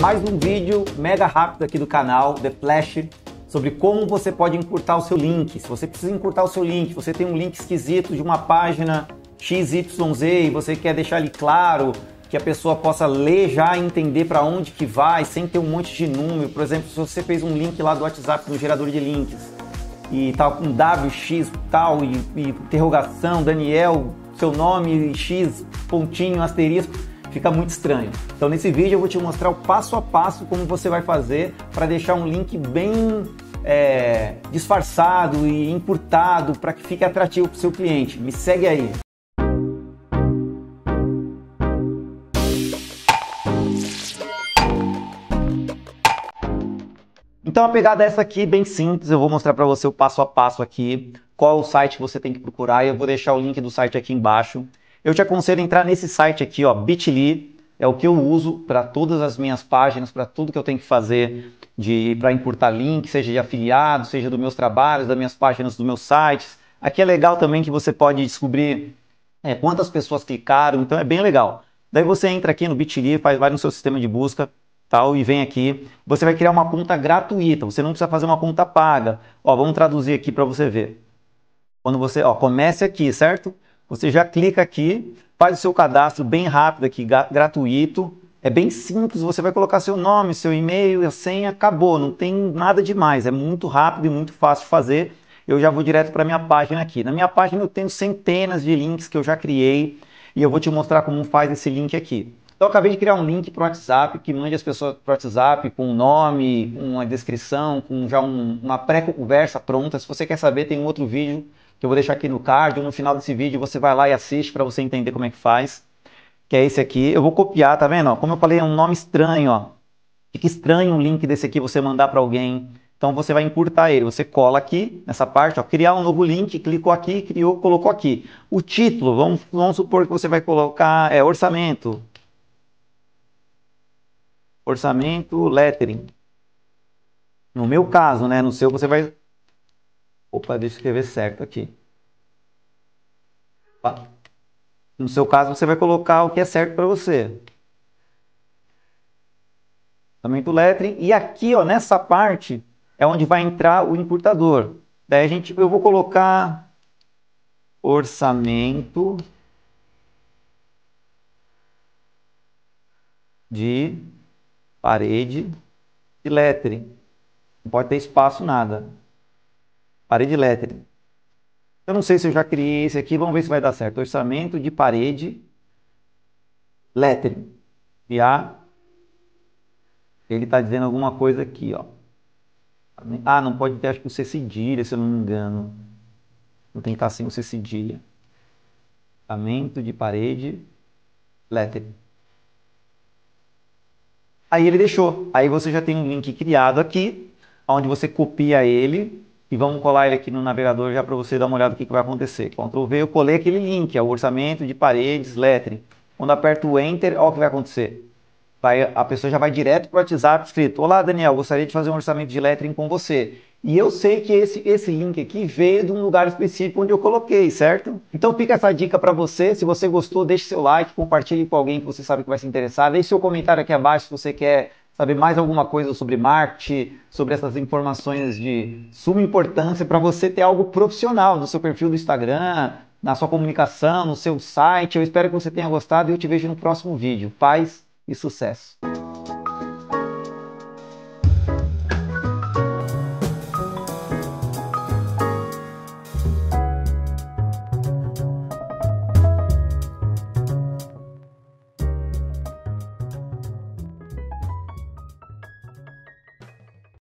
Mais um vídeo mega rápido aqui do canal The Flash sobre como você pode encurtar o seu link. Se você precisa encurtar o seu link, você tem um link esquisito de uma página XYZ e você quer deixar ele claro, que a pessoa possa ler já e entender para onde que vai, sem ter um monte de número. Por exemplo, se você fez um link lá do WhatsApp no gerador de links e tal com WX tal e, e interrogação, Daniel, seu nome X pontinho asterisco, fica muito estranho. Então nesse vídeo eu vou te mostrar o passo a passo como você vai fazer para deixar um link bem é, disfarçado e encurtado para que fique atrativo para o seu cliente. Me segue aí. Então a pegada é essa aqui, bem simples, eu vou mostrar para você o passo a passo aqui, qual o site você tem que procurar e eu vou deixar o link do site aqui embaixo. Eu te aconselho a entrar nesse site aqui, ó, Bitly, é o que eu uso para todas as minhas páginas, para tudo que eu tenho que fazer para encurtar link, seja de afiliado, seja dos meus trabalhos, das minhas páginas, dos meus sites. Aqui é legal também que você pode descobrir é, quantas pessoas clicaram, então é bem legal. Daí você entra aqui no Bitly, faz, vai no seu sistema de busca, tal, e vem aqui. Você vai criar uma conta gratuita, você não precisa fazer uma conta paga. Ó, vamos traduzir aqui para você ver. Quando você, ó, comece aqui, certo? Você já clica aqui, faz o seu cadastro bem rápido aqui, gratuito. É bem simples, você vai colocar seu nome, seu e-mail, a senha, acabou, não tem nada demais, é muito rápido e muito fácil fazer. Eu já vou direto para minha página aqui. Na minha página eu tenho centenas de links que eu já criei e eu vou te mostrar como faz esse link aqui. Então, eu acabei de criar um link para o WhatsApp que mande as pessoas para o WhatsApp com um nome, com uma descrição, com já um, uma pré-conversa pronta. Se você quer saber, tem um outro vídeo que eu vou deixar aqui no card. Ou no final desse vídeo você vai lá e assiste para você entender como é que faz. Que é esse aqui. Eu vou copiar, tá vendo? Como eu falei, é um nome estranho. Ó. Fica estranho um link desse aqui você mandar para alguém. Então você vai encurtar ele. Você cola aqui nessa parte, ó, criar um novo link, clicou aqui, criou, colocou aqui. O título, vamos, vamos supor que você vai colocar é, orçamento orçamento, lettering. No meu caso, né? No seu você vai... Opa, deixa eu escrever certo aqui. No seu caso você vai colocar o que é certo para você. Orçamento, lettering. E aqui, ó, nessa parte, é onde vai entrar o encurtador. Daí a gente, eu vou colocar orçamento de parede e lettering. Não pode ter espaço nada. Parede e lettering. Eu não sei se eu já criei esse aqui, vamos ver se vai dar certo. Orçamento de parede, lettering. Criar. Ele está dizendo alguma coisa aqui, ó. Ah, não pode ter, acho que o C cedilha, se eu não me engano. Vou tentar sem o C cedilha. Orçamento de parede, lettering. Aí ele deixou. Aí você já tem um link criado aqui, onde você copia ele e vamos colar ele aqui no navegador já para você dar uma olhada no que, que vai acontecer. Ctrl V, eu colei aquele link, é o orçamento de paredes, lettering. Quando aperto o Enter, olha o que vai acontecer. Vai, a pessoa já vai direto para o WhatsApp escrito: Olá, Daniel, gostaria de fazer um orçamento de lettering com você. E eu sei que esse, esse link aqui veio de um lugar específico onde eu coloquei, certo? Então fica essa dica para você. Se você gostou, deixe seu like, compartilhe com alguém que você sabe que vai se interessar. Deixe seu comentário aqui abaixo se você quer saber mais alguma coisa sobre marketing, sobre essas informações de suma importância para você ter algo profissional no seu perfil do Instagram, na sua comunicação, no seu site. Eu espero que você tenha gostado e eu te vejo no próximo vídeo. Paz e sucesso!